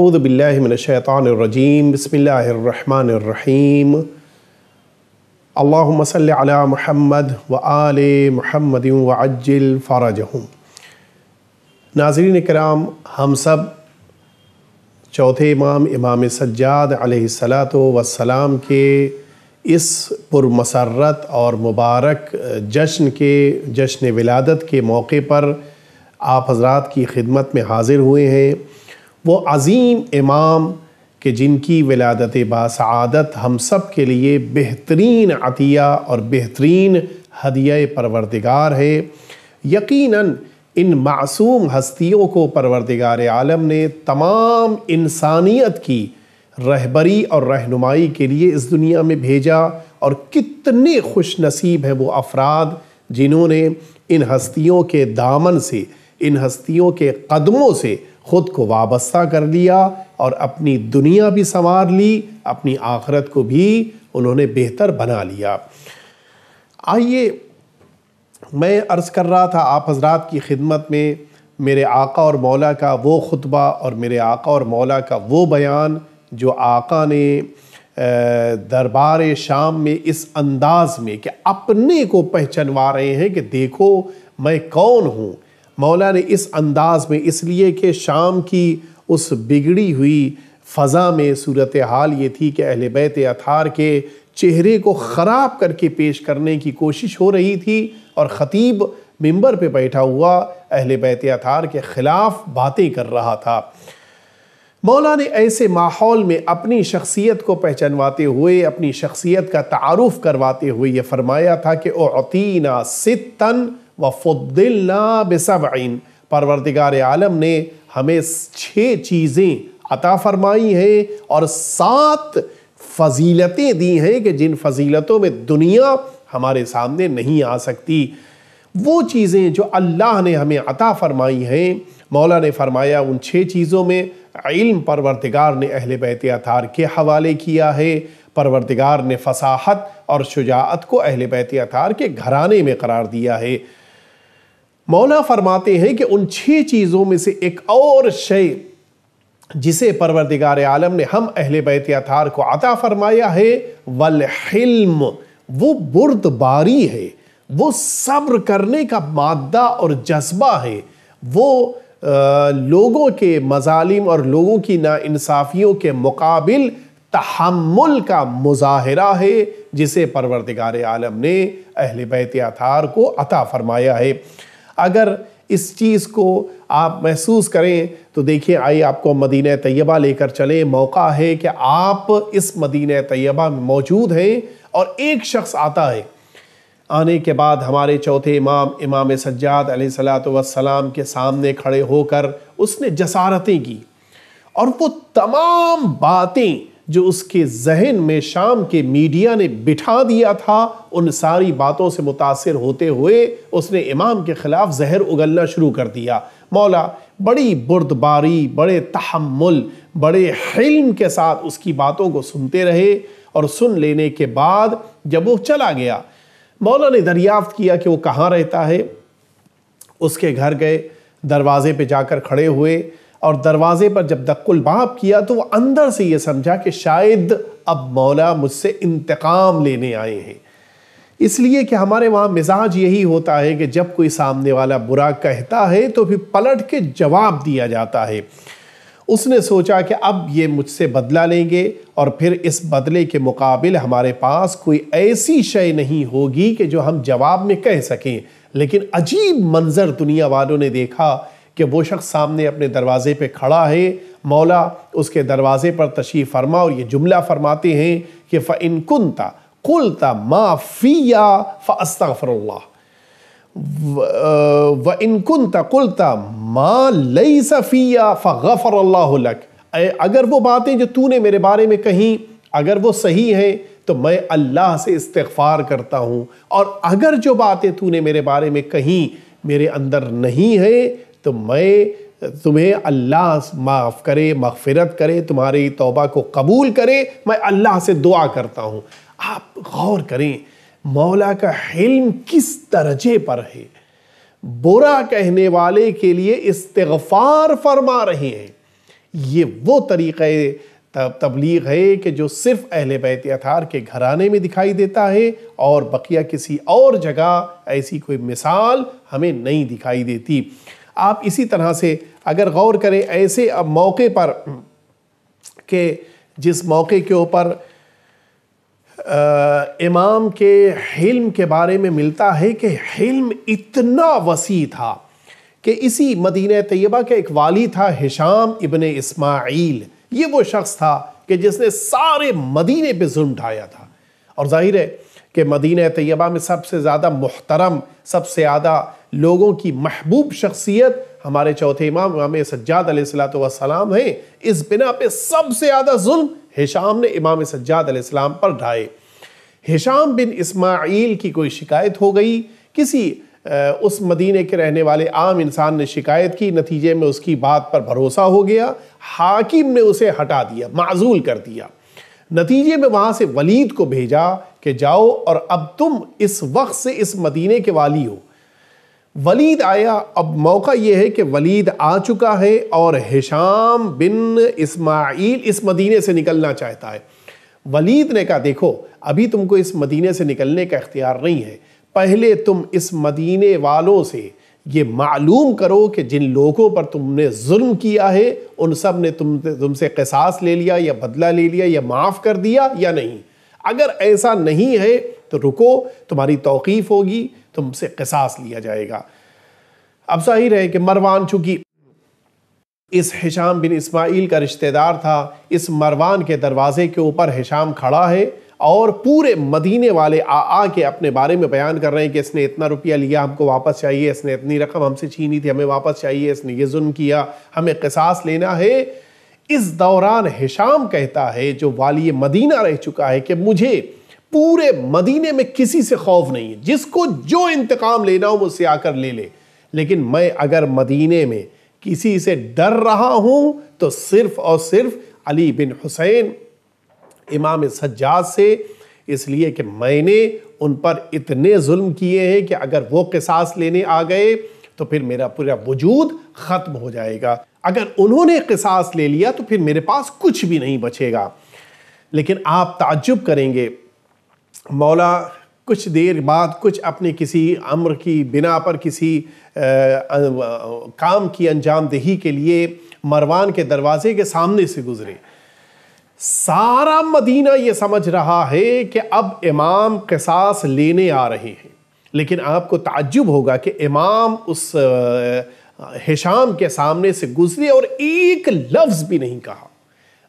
اعوذ باللہ من الشیطان الرجیم، بسم اللہ الرحمن الرحیم۔ اللہم صلی علی محمد و آل محمد و عجل فرجہم۔ ناظرین کرام، ہم سب چوتھے امام امام سجاد علیہ السلام کے اس پرمسرت اور مبارک جشن کے، جشن ولادت کے موقع پر آپ حضرات کی خدمت میں حاضر ہوئے ہیں۔ وہ عظیم امام کہ جن کی ولادت باسعادت ہم سب کے لیے بہترین عطیہ اور بہترین ہدیہ پروردگار ہے۔ یقیناً ان معصوم ہستیوں کو پروردگار عالم نے تمام انسانیت کی رہبری اور رہنمائی کے لیے اس دنیا میں بھیجا اور کتنے خوش نصیب ہیں وہ افراد جنہوں نے ان ہستیوں کے دامن سے، ان ہستیوں کے قدموں سے خود کو وابستہ کر لیا اور اپنی دنیا بھی سنوار لی، اپنی آخرت کو بھی انہوں نے بہتر بنا لیا۔ آئیے، میں عرض کر رہا تھا آپ حضرات کی خدمت میں میرے آقا اور مولا کا وہ خطبہ اور میرے آقا اور مولا کا وہ بیان جو آقا نے دربار شام میں اس انداز میں کہ اپنے کو پہچنوا رہے ہیں کہ دیکھو میں کون ہوں۔ مولا نے اس انداز میں اس لیے کہ شام کی اس بگڑی ہوئی فضا میں صورتحال یہ تھی کہ اہل بیت اتھار کے چہرے کو خراب کر کے پیش کرنے کی کوشش ہو رہی تھی اور خطیب ممبر پہ بیٹھا ہوا اہل بیت اتھار کے خلاف باتیں کر رہا تھا۔ مولا نے ایسے ماحول میں اپنی شخصیت کو پہچنواتے ہوئے، اپنی شخصیت کا تعارف کرواتے ہوئے یہ فرمایا تھا کہ اعطینا ستن وَفُضِّلْنَا بِسَبْعِن پروردگار عالم نے ہمیں چھ چیزیں عطا فرمائی ہیں اور سات فضیلتیں دی ہیں کہ جن فضیلتوں میں دنیا ہمارے سامنے نہیں آ سکتی۔ وہ چیزیں جو اللہ نے ہمیں عطا فرمائی ہیں۔ مولا نے فرمایا، ان چھ چیزوں میں علم پروردگار نے اہل بیت اتھار کے حوالے کیا ہے۔ پروردگار نے فصاحت اور شجاعت کو اہل بیت اتھار کے گھرانے میں قرار دیا ہے۔ مولا فرماتے ہیں کہ ان چھ چیزوں میں سے ایک اور شے جسے پروردگار عالم نے ہم اہل بیت اتھار کو عطا فرمایا ہے، والحلم۔ وہ برد باری ہے، وہ صبر کرنے کا مادہ اور جذبہ ہے۔ وہ لوگوں کے مظالم اور لوگوں کی ناانصافیوں کے مقابل تحمل کا مظاہرہ ہے، جسے پروردگار عالم نے اہل بیت اتھار کو عطا فرمایا ہے۔ اگر اس چیز کو آپ محسوس کریں، تو دیکھیں، آئیے آپ کو مدینہ طیبہ لے کر چلیں۔ موقع ہے کہ آپ اس مدینہ طیبہ میں موجود ہیں اور ایک شخص آتا ہے۔ آنے کے بعد ہمارے چوتھے امام امام سجاد علیہ السلام کے سامنے کھڑے ہو کر اس نے جسارتیں کی اور وہ تمام باتیں جو اس کے ذہن میں شام کے میڈیا نے بٹھا دیا تھا، ان ساری باتوں سے متاثر ہوتے ہوئے اس نے امام کے خلاف زہر اگلنا شروع کر دیا۔ مولا، بڑی بردباری، بڑے تحمل، بڑے حلم کے ساتھ اس کی باتوں کو سنتے رہے اور سن لینے کے بعد جب وہ چلا گیا، مولا نے دریافت کیا کہ وہ کہاں رہتا ہے۔ اس کے گھر گئے، دروازے پہ جا کر کھڑے ہوئے۔ اور دروازے پر جب دق الباب کیا تو وہ اندر سے یہ سمجھا کہ شاید اب مولا مجھ سے انتقام لینے آئے ہیں۔ اس لیے کہ ہمارے وہاں مزاج یہی ہوتا ہے کہ جب کوئی سامنے والا برا کہتا ہے تو پھر پلٹ کے جواب دیا جاتا ہے۔ اس نے سوچا کہ اب یہ مجھ سے بدلہ لیں گے اور پھر اس بدلے کے مقابل ہمارے پاس کوئی ایسی شے نہیں ہوگی کہ جو ہم جواب میں کہہ سکیں۔ لیکن عجیب منظر دنیا والوں نے دیکھا کہ وہ شخص سامنے اپنے دروازے پہ کھڑا ہے۔ مولا اس کے دروازے پر تشریف فرما اور یہ جملہ فرماتے ہیں کہ فَإِن كُنْتَ قُلْتَ مَا فِيَّا فَأَسْتَغْفِرُ اللَّهِ۔ وَإِن كُنْتَ قُلْتَ مَا لَيْسَ فِيَّا فَغَفَرَ اللَّهُ لَكَ۔ اگر وہ باتیں جو تو نے میرے بارے میں کہیں، اگر وہ صحیح ہیں تو میں اللہ سے استغفار کرتا ہوں۔ اور اگر جو باتیں تو نے میرے بارے میں کہیں میرے اندر نہیں ہیں تو میں تمہیں اللہ معاف کرے، مغفرت کرے، تمہاری توبہ کو قبول کرے، میں اللہ سے دعا کرتا ہوں۔ آپ غور کریں، مولا کا حلم کس درجے پر ہے؟ برا کہنے والے کے لیے استغفار فرما رہے ہیں۔ یہ وہ طریقہ تبلیغ ہے کہ جو صرف اہل بیت اطہار کے گھرانے میں دکھائی دیتا ہے اور بقیہ کسی اور جگہ ایسی کوئی مثال ہمیں نہیں دکھائی دیتی۔ آپ اسی طرح سے اگر غور کریں ایسے اب موقع پر کہ جس موقع کے اوپر امام کے حلم کے بارے میں ملتا ہے کہ حلم اتنا وسیع تھا کہ اسی مدینہ طیبہ کا ایک والی تھا حشام ابن اسماعیل۔ یہ وہ شخص تھا کہ جس نے سارے مدینہ پہ ظلم ڈھایا تھا۔ اور ظاہر ہے کہ مدینہ طیبہ میں سب سے زیادہ محترم، سب سے زیادہ لوگوں کی محبوب شخصیت ہمارے چوتھے امام امام سجاد علیہ السلام ہیں۔ اس بنا پہ سب سے زیادہ ظلم حشام نے امام سجاد علیہ السلام پر ڈھائے۔ حشام بن اسماعیل کی کوئی شکایت ہو گئی؟ کسی اس مدینے کے رہنے والے عام انسان نے شکایت کی؟ نتیجے میں اس کی بات پر بھروسہ ہو گیا۔ حاکم نے اسے ہٹا دیا معزول کر دیا۔ نتیجے میں وہاں سے ولید کو بھیجا۔ کہ جاؤ اور اب تم اس وقت سے اس مدینے کے والی ہو۔ ولید آیا۔ اب موقع یہ ہے کہ ولید آ چکا ہے اور حشام بن اسماعیل اس مدینے سے نکلنا چاہتا ہے۔ ولید نے کہا، دیکھو، ابھی تم کو اس مدینے سے نکلنے کا اختیار نہیں ہے۔ پہلے تم اس مدینے والوں سے یہ معلوم کرو کہ جن لوگوں پر تم نے ظلم کیا ہے، ان سب نے تم تم سے قصاص لے لیا یا بدلہ لے لیا یا معاف کر دیا یا نہیں۔ اگر ایسا نہیں ہے تو رکو، تمہاری توقیف ہوگی، تم سے قصاص لیا جائے گا۔ اب ظاہر ہے کہ مروان چونکہ اس حشام بن اسماعیل کا رشتہ دار تھا، اس مروان کے دروازے کے اوپر حشام کھڑا ہے اور پورے مدینے والے آ آ کے اپنے بارے میں بیان کر رہے ہیں کہ اس نے اتنا روپیہ لیا، ہم کو واپس چاہیے، اس نے اتنی رقم ہم سے چھینی تھی، ہمیں واپس چاہیے، اس نے یہ ظلم کیا، ہمیں قصاص لینا ہے۔ اس دوران حشام کہتا ہے، جو والی مدینہ رہ چکا ہے کہ مجھے پورے مدینے میں کسی سے خوف نہیں ہے۔ جس کو جو انتقام لینا ہو مجھ سے آ کر لے لے۔ لیکن میں اگر مدینے میں کسی سے ڈر رہا ہوں، تو صرف اور صرف علی بن حسین امام سجاد سے۔ اس لیے کہ میں نے ان پر اتنے ظلم کیے ہیں کہ اگر وہ قصاص لینے آ گئے، تو پھر میرا پورا وجود ختم ہو جائے گا۔ اگر انہوں نے قصاص لے لیا تو پھر میرے پاس کچھ بھی نہیں بچے گا۔ لیکن آپ تعجب کریں گے۔ مولا، کچھ دیر بعد کچھ اپنے کسی عمر کی بنا پر کسی کام کی انجام دہی کے لیے مروان کے دروازے کے سامنے سے گزرے۔ سارا مدینہ یہ سمجھ رہا ہے کہ اب امام قصاص لینے آ رہے ہیں۔ لیکن آپ کو تعجب ہوگا کہ امام اس حشام کے سامنے سے گزرے اور ایک لفظ بھی نہیں کہا۔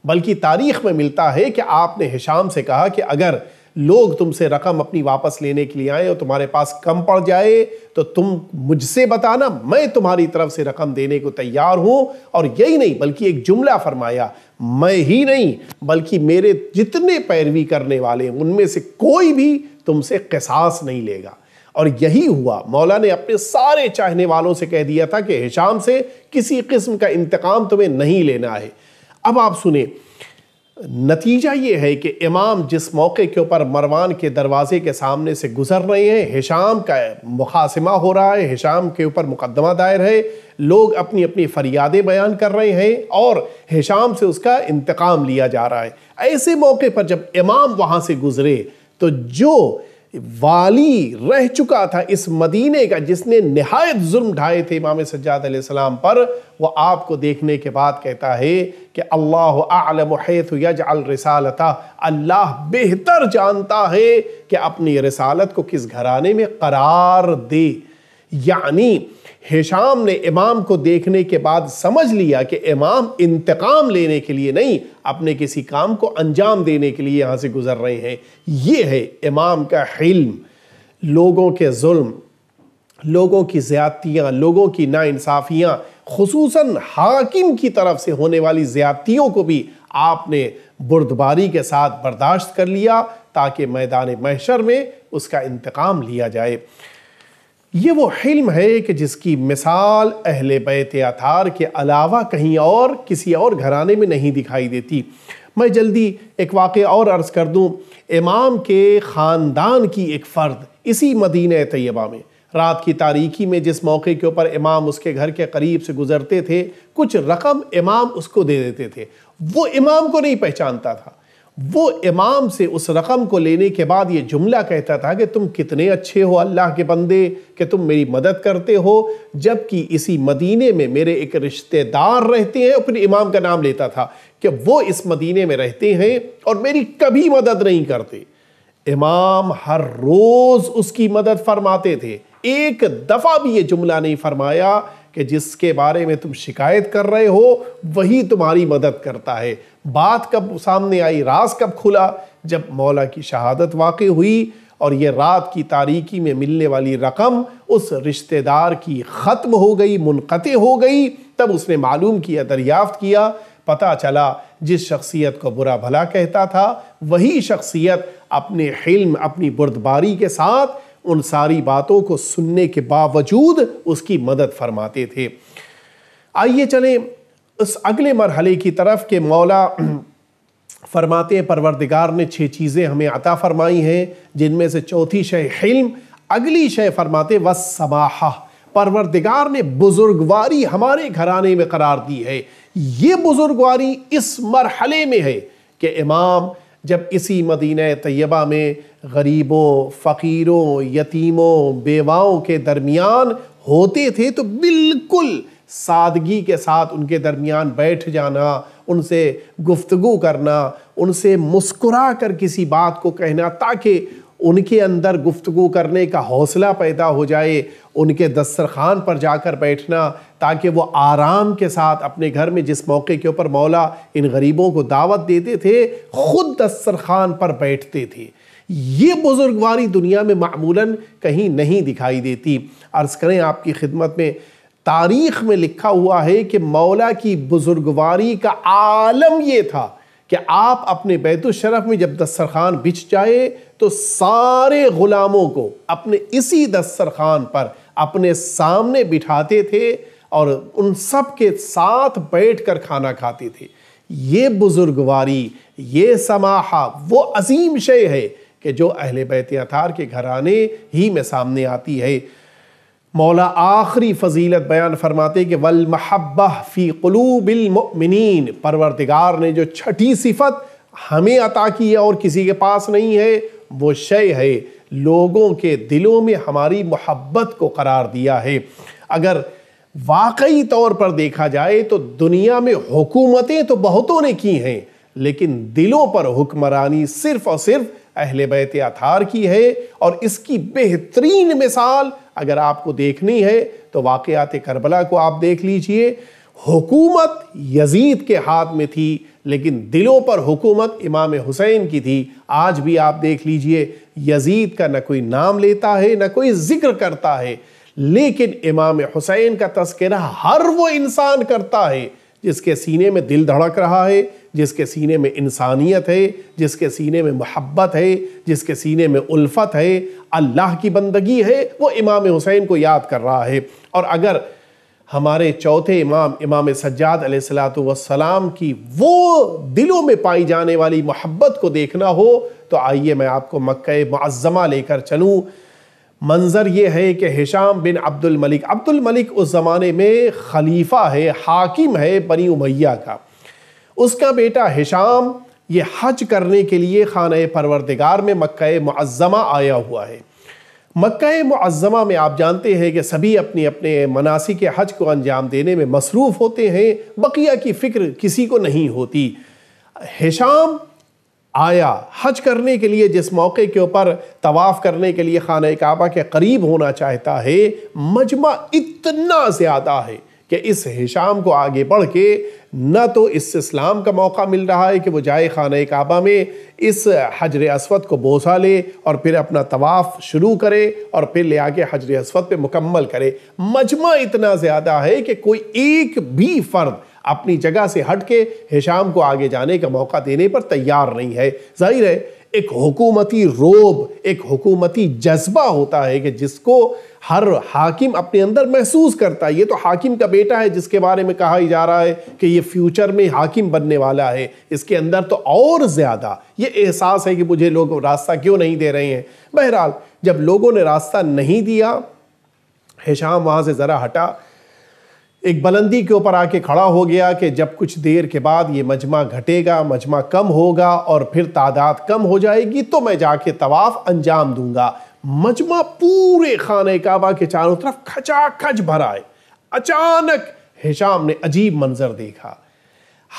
بلکہ تاریخ میں ملتا ہے کہ آپ نے حشام سے کہا کہ اگر لوگ تم سے رقم اپنی واپس لینے کے لیے آئے اور تمہارے پاس کم پڑ جائے تو تم مجھ سے بتانا، میں تمہاری طرف سے رقم دینے کو تیار ہوں۔ اور یہی نہیں، بلکہ ایک جملہ فرمایا، میں ہی نہیں، بلکہ میرے جتنے پیروی کرنے والے ان میں سے کوئی بھی تم سے قصاص نہیں لے گا۔ اور یہی ہوا، مولا نے اپنے سارے چاہنے والوں سے کہہ دیا تھا کہ حشام سے کسی قسم کا انتقام تمہیں نہیں لینا ہے۔ اب آپ سنیں، نتیجہ یہ ہے کہ امام جس موقع کے اوپر مروان کے دروازے کے سامنے سے گزر رہے ہیں حشام کا مخاسمہ ہو رہا ہے حشام کے اوپر مقدمہ دائر ہے، لوگ اپنی اپنی فریادیں بیان کر رہے ہیں اور حشام سے اس کا انتقام لیا جا رہا ہے۔ ایسے موقع پر جب امام وہاں سے گزرے، تو جو والی رہ چکا تھا اس مدینے کا جس نے نہایت ظلم ڈھائے تھے امام سجاد علیہ السلام پر، وہ آپ کو دیکھنے کے بعد کہتا ہے کہ اللہ اعلم حیث یجعل رسالتا اللہ بہتر جانتا ہے کہ اپنی رسالت کو کس گھرانے میں قرار دے۔ یعنی حشام نے امام کو دیکھنے کے بعد سمجھ لیا کہ امام انتقام لینے کے لیے نہیں، اپنے کسی کام کو انجام دینے کے لیے یہاں سے گزر رہے ہیں۔ یہ ہے امام کا حلم۔ لوگوں کے ظلم، لوگوں کی زیادتیاں، لوگوں کی ناانصافیاں، خصوصاً حاکم کی طرف سے ہونے والی زیادتیوں کو بھی آپ نے بردباری کے ساتھ برداشت کر لیا تاکہ میدان محشر میں اس کا انتقام لیا جائے۔ یہ وہ حلم ہے کہ جس کی مثال اہل بیت اتھار کے علاوہ کہیں اور کسی اور گھرانے میں نہیں دکھائی دیتی۔ میں جلدی ایک واقعہ اور عرض کر دوں۔ امام کے خاندان کی ایک فرد اسی مدینہ طیبہ میں۔ رات کی تاریکی میں جس موقع کے اوپر امام اس کے گھر کے قریب سے گزرتے تھے، کچھ رقم امام اس کو دے دیتے تھے۔ وہ امام کو نہیں پہچانتا تھا۔ وہ امام سے اس رقم کو لینے کے بعد یہ جملہ کہتا تھا کہ تم کتنے اچھے ہو اللہ کے بندے، کہ تم میری مدد کرتے ہو، جبکہ اسی مدینے میں میرے ایک رشتہ دار رہتے ہیں، اپنے امام کا نام لیتا تھا کہ وہ اس مدینے میں رہتے ہیں اور میری کبھی مدد نہیں کرتے۔ امام ہر روز اس کی مدد فرماتے تھے۔ ایک دفعہ بھی یہ جملہ نہیں فرمایا کہ جس کے بارے میں تم شکایت کر رہے ہو، وہی تمہاری مدد کرتا ہے۔ بات کب سامنے آئی، راز کب کھلا؟ جب مولا کی شہادت واقع ہوئی اور یہ رات کی تاریکی میں ملنے والی رقم اس رشتہ دار کی ختم ہو گئی، منقطع ہو گئی، تب اس نے معلوم کیا، دریافت کیا۔ پتہ چلا، جس شخصیت کو برا بھلا کہتا تھا، وہی شخصیت اپنے حلم، اپنی بردباری کے ساتھ ان ساری باتوں کو سننے کے باوجود اس کی مدد فرماتے تھے۔ آئیے چلیں۔ اس اگلے مرحلے کی طرف کہ مولا فرماتے پروردگار نے چھ چیزیں ہمیں عطا فرمائی ہیں، جن میں سے چوتھی شے حلم، اگلی شے فرماتے وَالسَّمَاحَ پروردگار نے بزرگواری ہمارے گھرانے میں قرار دی ہے۔ یہ بزرگواری اس مرحلے میں ہے کہ امام جب اسی مدینہ طیبہ میں غریبوں، فقیروں، یتیموں، بیواؤں کے درمیان ہوتے تھے تو بالکل سادگی کے ساتھ ان کے درمیان بیٹھ جانا، ان سے گفتگو کرنا، ان سے مسکرا کر کسی بات کو کہنا تاکہ ان کے اندر گفتگو کرنے کا حوصلہ پیدا ہو جائے، ان کے دسترخوان پر جا کر بیٹھنا تاکہ وہ آرام کے ساتھ اپنے گھر میں جس موقع کے اوپر مولا ان غریبوں کو دعوت دیتے تھے، خود دسترخوان پر بیٹھتے تھے۔ یہ بزرگواری دنیا میں معمولاً کہیں نہیں دکھائی دیتی۔ عرض کریں، آپ کی خدمت میں تاریخ میں لکھا ہوا ہے کہ مولا کی بزرگواری کا عالم یہ تھا کہ آپ اپنے بیت الشرف میں جب دسترخوان بچ جائے تو سارے غلاموں کو اپنے اسی دسترخوان پر اپنے سامنے بٹھاتے تھے اور ان سب کے ساتھ بیٹھ کر کھانا کھاتے تھے۔ یہ بزرگواری، یہ سماحہ وہ عظیم شے ہے کہ جو اہل بیت اتھار کے گھرانے ہی میں سامنے آتی ہے۔ مولا آخری فضیلت بیان فرماتے کہ والمحبہ فی قلوب المؤمنین، پروردگار نے جو چھٹی صفت ہمیں عطا کی ہے اور کسی کے پاس نہیں ہے، وہ شے ہے، لوگوں کے دلوں میں ہماری محبت کو قرار دیا ہے۔ اگر واقعی طور پر دیکھا جائے تو دنیا میں حکومتیں تو بہتوں نے کی ہیں، لیکن دلوں پر حکمرانی صرف اور صرف اہل بیت اتھار کی ہے اور اس کی بہترین مثال اگر آپ کو دیکھنی ہے تو واقعات کربلا کو آپ دیکھ لیجیے۔ حکومت یزید کے ہاتھ میں تھی، لیکن دلوں پر حکومت امام حسین کی تھی۔ آج بھی آپ دیکھ لیجیے، یزید کا نہ کوئی نام لیتا ہے، نہ کوئی ذکر کرتا ہے۔ لیکن امام حسین کا تذکرہ ہر وہ انسان کرتا ہے جس کے سینے میں دل دھڑک رہا ہے۔ جس کے سینے میں انسانیت ہے، جس کے سینے میں محبت ہے، جس کے سینے میں الفت ہے، اللہ کی بندگی ہے، وہ امام حسین کو یاد کر رہا ہے۔ اور اگر ہمارے چوتھے امام امام سجاد علیہ السلام کی وہ دلوں میں پائی جانے والی محبت کو دیکھنا ہو، تو آئیے میں آپ کو مکہ معظمہ لے کر چلوں۔ منظر یہ ہے کہ حشام بن عبد الملک عبد الملک اس زمانے میں خلیفہ ہے، حاکم ہے بنی امیہ کا۔ اس کا بیٹا حشام یہ حج کرنے کے لیے خانہ پروردگار میں مکہ معظمہ آیا ہوا ہے۔ مکہ معظمہ میں آپ جانتے ہیں کہ سبھی اپنی اپنے مناسک حج کو انجام دینے میں مصروف ہوتے ہیں، بقیہ کی فکر کسی کو نہیں ہوتی۔ حشام آیا حج کرنے کے لیے جس موقع کے اوپر طواف کرنے کے لیے خانہ کعبہ کے قریب ہونا چاہتا ہے، مجمع اتنا زیادہ ہے کہ اس حشام کو آگے بڑھ کے نہ تو اس اسلام کا موقع مل رہا ہے کہ وہ جائے خانہ کعبہ میں اس حجر اسود کو بوسا لے اور پھر اپنا طواف شروع کرے اور پھر لے آگے حجر اسود پہ مکمل کرے۔ مجمع اتنا زیادہ ہے کہ کوئی ایک بھی فرد اپنی جگہ سے ہٹ کے حشام کو آگے جانے کا موقع دینے پر تیار نہیں ہے۔ ظاہر ہے، ایک حکومتی روب، ایک حکومتی جذبہ ہوتا ہے کہ جس کو ہر حاکم اپنے اندر محسوس کرتا ہے۔ یہ تو حاکم کا بیٹا ہے، جس کے بارے میں کہا ہی جا رہا ہے کہ یہ فیوچر میں حاکم بننے والا ہے۔ اس کے اندر تو اور زیادہ۔ یہ احساس ہے کہ مجھے لوگ راستہ کیوں نہیں دے رہے ہیں۔ بہرحال، جب لوگوں نے راستہ نہیں دیا حشام وہاں سے ذرا ہٹا۔ ایک بلندی کے اوپر آ کے کھڑا ہو گیا کہ جب کچھ دیر کے بعد یہ مجمع گھٹے گا، مجمع کم ہوگا اور پھر تعداد کم ہو جائے گی، تو میں جا کے طواف انجام دوں گا۔ مجمع پورے خانہ کعبہ کے چاروں طرف کھچا کھچ بھرائے اچانک حشام نے عجیب منظر دیکھا۔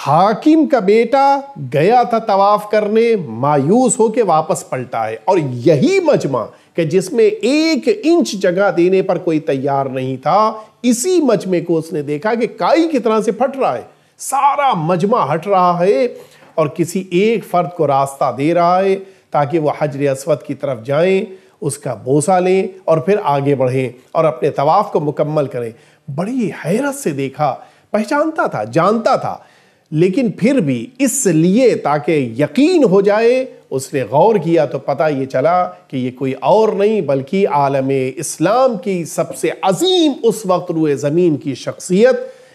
حاکم کا بیٹا گیا تھا طواف کرنے، مایوس ہو کے واپس پلٹا ہے اور یہی مجمع کہ جس میں ایک انچ جگہ دینے پر کوئی تیار نہیں تھا، اسی مجمع کو اس نے دیکھا کہ کائی کی طرح سے پھٹ رہا ہے، سارا مجمع ہٹ رہا ہے اور کسی ایک فرد کو راستہ دے رہا ہے تاکہ وہ حجر اسود کی طرف جائیں، اس کا بوسہ لیں اور پھر آگے بڑھیں اور اپنے طواف کو مکمل کریں۔ بڑی حیرت سے دیکھا، پہچانتا تھا، جانتا تھا لیکن پھر بھی اس لیے تاکہ یقین ہو جائے، اس نے غور کیا تو پتہ یہ چلا کہ یہ کوئی اور نہیں، بلکہ عالم اسلام کی سب سے عظیم اس وقت روئے زمین کی شخصیت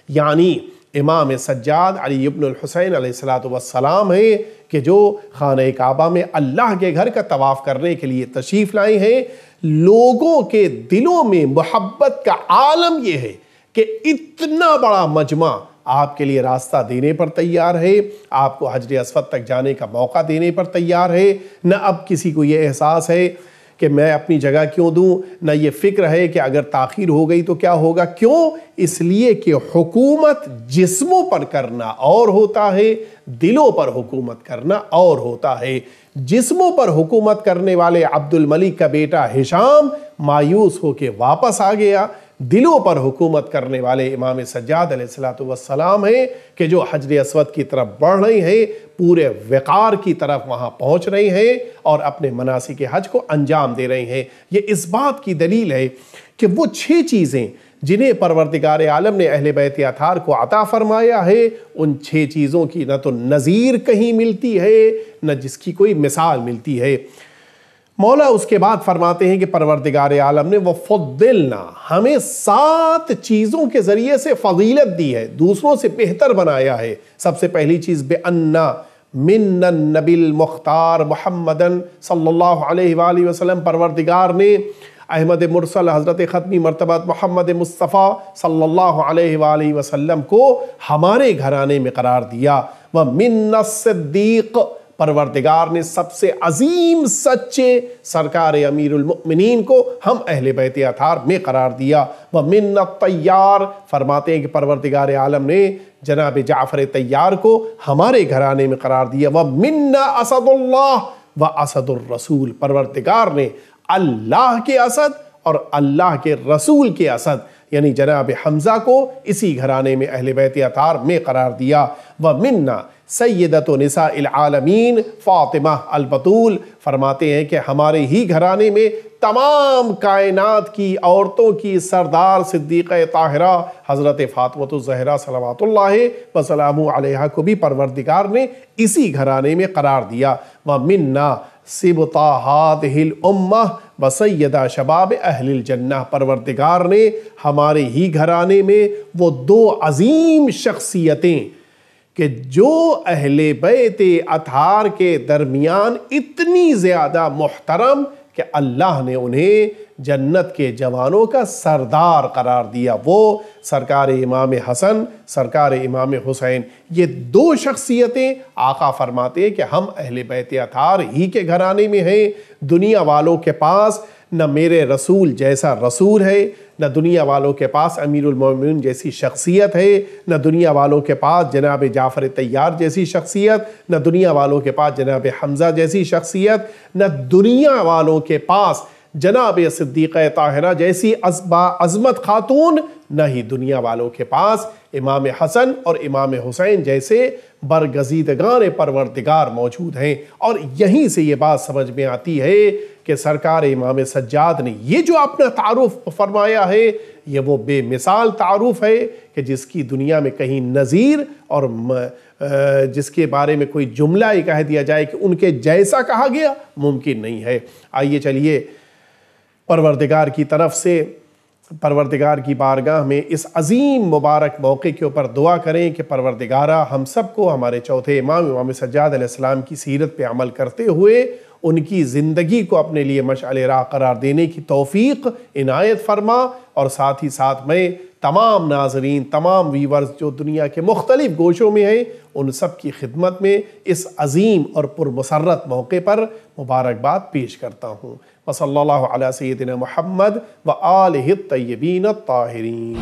یعنی امام سجاد علی ابن الحسین علیہ السلام ہے کہ جو خانہ کعبہ میں اللہ کے گھر کا طواف کرنے کے لیے تشریف لائے ہیں۔ لوگوں کے دلوں میں محبت کا عالم یہ ہے کہ اتنا بڑا مجمع آپ کے لیے راستہ دینے پر تیار ہے، آپ کو حجر اسفت تک جانے کا موقع دینے پر تیار ہے۔ نہ اب کسی کو یہ احساس ہے کہ میں اپنی جگہ کیوں دوں، نہ یہ فکر ہے کہ اگر تاخیر ہو گئی تو کیا ہوگا۔ کیوں؟ اس لیے کہ حکومت جسموں پر کرنا اور ہوتا ہے، دلوں پر حکومت کرنا اور ہوتا ہے۔ جسموں پر حکومت کرنے والے عبد الملک کا بیٹا حشام مایوس ہو کے واپس آ گیا۔ دلوں پر حکومت کرنے والے امام سجاد علیہ السلام ہیں کہ جو حجر اسود کی طرف بڑھ رہے ہیں، پورے وقار کی طرف وہاں پہنچ رہے ہیں اور اپنے مناسک حج کو انجام دے رہے ہیں۔ یہ اس بات کی دلیل ہے کہ وہ چھ چیزیں جنہیں پروردگار عالم نے اہل بیت اتھار کو عطا فرمایا ہے، ان چھ چیزوں کی نہ تو نظیر کہیں ملتی ہے، نہ جس کی کوئی مثال ملتی ہے۔ مولا اس کے بعد فرماتے ہیں کہ پروردگار عالم نے وہ فضلنا ہمیں سات چیزوں کے ذریعے سے فضیلت دی ہے، دوسروں سے بہتر بنایا ہے۔ سب سے پہلی چیز بے انا من النبی المختار محمدن صلی اللہ علیہ وآلہ وسلم۔ پروردگار نے احمد مرسل حضرت ختمی مرتبہ محمد مصطفیٰ صلی اللہ علیہ وآلہ وسلم کو ہمارے گھرانے میں قرار دیا۔ وَمِنَّ الصِّدِّيقِ پروردگار نے سب سے عظیم سچے سرکار امیر المؤمنین کو ہم اہل بیت اتھار میں قرار دیا۔ وہ منت تیار فرماتے ہیں کہ پروردگار عالم نے جناب جعفر تیار کو ہمارے گھرانے میں قرار دیا۔ وہ من اسد اللہ و اسد الرسول۔ پروردگار نے اللہ کے اسد اور اللہ کے رسول کے اسد یعنی جناب حمزہ کو اسی گھرانے میں اہل بیت اتھار میں قرار دیا۔ وہ منا سیدت و نساء العالمین فاطمہ البطول فرماتے ہیں کہ ہمارے ہی گھرانے میں تمام کائنات کی عورتوں کی سردار صدیقہ طاہرہ حضرت فاطمۃ الزہرہ صلوات اللہ وسلام علیہ کو بھی پروردگار نے اسی گھرانے میں قرار دیا۔ وَمِنَّا سِبْطَا هَادِهِ الْأُمَّةِ وَسَيَّدَ شَبَابِ اہل الجنہ۔ پروردگار نے ہمارے ہی گھرانے میں وہ دو عظیم شخصیتیں کہ جو اہل بیت اتھار کے درمیان اتنی زیادہ محترم کہ اللہ نے انہیں جنت کے جوانوں کا سردار قرار دیا۔ وہ سرکار امام حسن، سرکار امام حسین، یہ دو شخصیتیں آقا فرماتے ہیں کہ ہم اہل بیت اتھار ہی کے گھرانے میں ہیں۔ دنیا والوں کے پاس نہ میرے رسول جیسا رسول ہے نہ دنیا والوں کے پاس امیر المومن جیسی شخصیت ہے، نہ دنیا والوں کے پاس جناب جعفر تیار جیسی شخصیت، نہ دنیا والوں کے پاس جناب حمزہ جیسی شخصیت، نہ دنیا والوں کے پاس جناب صدیقہ طاہرہ جیسی عظمت خاتون، نہ ہی دنیا والوں کے پاس امام حسن اور امام حسین جیسے برگزیدگان پروردگار موجود ہیں۔ اور یہیں سے یہ بات سمجھ میں آتی ہے کہ سرکار امام سجاد نے یہ جو اپنا تعارف فرمایا ہے، یہ وہ بے مثال تعارف ہے کہ جس کی دنیا میں کہیں نظیر اور جس کے بارے میں کوئی جملہ ہی کہہ دیا جائے کہ ان کے جیسا کہا گیا، ممکن نہیں ہے۔ آئیے چلیے، پروردگار کی طرف سے، پروردگار کی بارگاہ میں اس عظیم مبارک موقع کے اوپر دعا کریں کہ پروردگارہ ہم سب کو ہمارے چوتھے امام امام سجاد علیہ السلام کی سیرت پہ عمل کرتے ہوئے ان کی زندگی کو اپنے لیے مشعل راہ قرار دینے کی توفیق عنایت فرما اور ساتھ ہی ساتھ میں تمام ناظرین، تمام ویورز جو دنیا کے مختلف گوشوں میں ہیں، ان سب کی خدمت میں اس عظیم اور پرمسرت موقع پر مبارکباد پیش کرتا ہوں۔ وصلی اللہ علیہ سیدنا محمد و آلہ الطیبین الطاہرین۔